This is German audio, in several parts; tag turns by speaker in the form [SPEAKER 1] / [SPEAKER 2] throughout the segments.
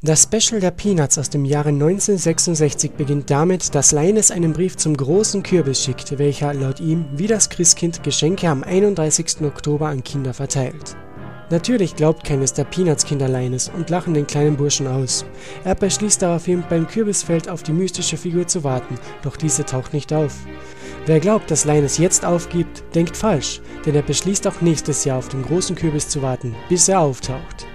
[SPEAKER 1] Das Special der Peanuts aus dem Jahre 1966 beginnt damit, dass Linus einen Brief zum großen Kürbis schickt, welcher laut ihm wie das Christkind Geschenke am 31. Oktober an Kinder verteilt. Natürlich glaubt keines der Peanuts-Kinder Linus und lachen den kleinen Burschen aus. Er beschließt daraufhin, beim Kürbisfeld auf die mystische Figur zu warten, doch diese taucht nicht auf. Wer glaubt, dass Linus jetzt aufgibt, denkt falsch, denn er beschließt auch nächstes Jahr auf den großen Kürbis zu warten, bis er auftaucht.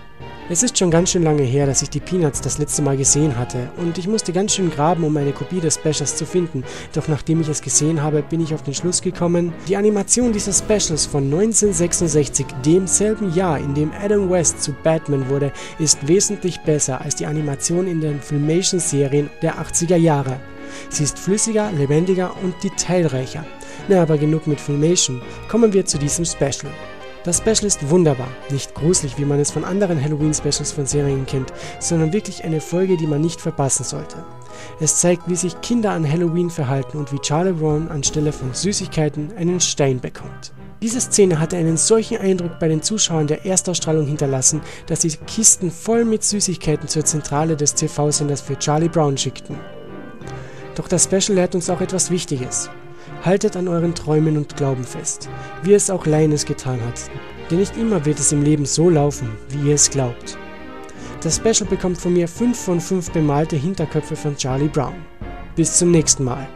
[SPEAKER 1] Es ist schon ganz schön lange her, dass ich die Peanuts das letzte Mal gesehen hatte und ich musste ganz schön graben, um eine Kopie des Specials zu finden, doch nachdem ich es gesehen habe, bin ich auf den Schluss gekommen, die Animation dieses Specials von 1966, demselben Jahr, in dem Adam West zu Batman wurde, ist wesentlich besser als die Animation in den Filmation-Serien der 80er Jahre. Sie ist flüssiger, lebendiger und detailreicher. Na, aber genug mit Filmation, kommen wir zu diesem Special. Das Special ist wunderbar, nicht gruselig, wie man es von anderen Halloween-Specials von Serien kennt, sondern wirklich eine Folge, die man nicht verpassen sollte. Es zeigt, wie sich Kinder an Halloween verhalten und wie Charlie Brown anstelle von Süßigkeiten einen Stein bekommt. Diese Szene hatte einen solchen Eindruck bei den Zuschauern der Erstausstrahlung hinterlassen, dass sie Kisten voll mit Süßigkeiten zur Zentrale des TV-Senders für Charlie Brown schickten. Doch das Special lehrt uns auch etwas Wichtiges. Haltet an euren Träumen und Glauben fest, wie es auch Linus getan hat. Denn nicht immer wird es im Leben so laufen, wie ihr es glaubt. Das Special bekommt von mir 5 von 5 bemalte Hinterköpfe von Charlie Brown. Bis zum nächsten Mal.